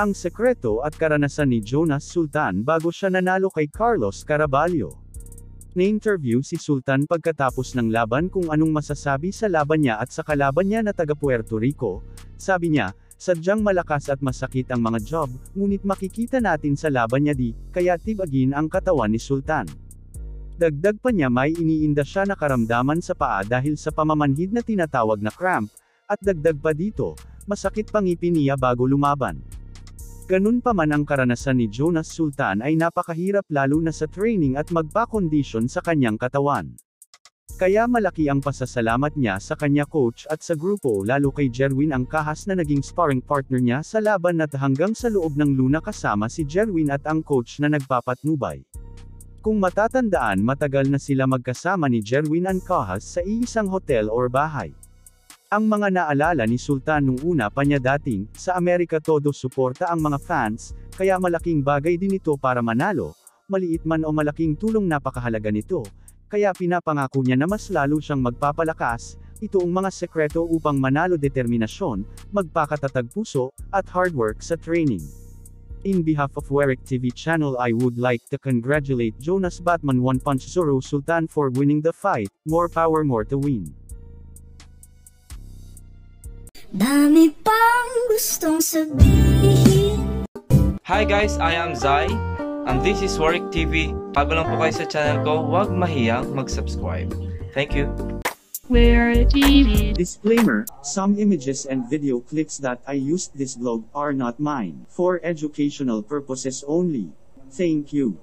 Ang sekreto at karanasan ni Jonas Sultan bago siya nanalo kay Carlos Caraballo. Na-interview si Sultan pagkatapos ng laban kung anong masasabi sa laban niya at sa kalaban niya na taga Puerto Rico. Sabi niya, sadyang malakas at masakit ang mga job, ngunit makikita natin sa laban niya di, kaya tibagin ang katawan ni Sultan. Dagdag pa niya may iniinda siya na karamdaman sa paa dahil sa pamamanhid na tinatawag na cramp, at dagdag pa dito, masakit pangipin niya bago lumaban. Ganun pa man ang karanasan ni Jonas Sultan ay napakahirap lalo na sa training at magpa-condition sa kanyang katawan. Kaya malaki ang pasasalamat niya sa kanya coach at sa grupo lalo kay Jerwin ang kahas na naging sparring partner niya sa laban at hanggang sa loob ng luna kasama si Jerwin at ang coach na nagpapatnubay. Kung matatandaan matagal na sila magkasama ni Jerwin and Kahas sa iisang hotel or bahay. Ang mga naalala ni Sultan nung una pa niya dating, sa Amerika todo suporta ang mga fans, kaya malaking bagay din ito para manalo, maliit man o malaking tulong napakahalaga nito, kaya pinapangako niya na mas lalo siyang magpapalakas, ito ang mga sekreto upang manalo determinasyon, magpakatatag puso, at hard work sa training. In behalf of Warwick TV channel I would like to congratulate Jonas Batman One Punch Zoro Sultan for winning the fight, more power more to win. Dami pang gustong sabihin Hi guys, I am Zai, and this is Warwick TV. Bago lang po kayo sa channel ko, huwag mahiyang mag-subscribe. Thank you. Where TV. Disclaimer, some images and video clips that I used this vlog are not mine, for educational purposes only. Thank you.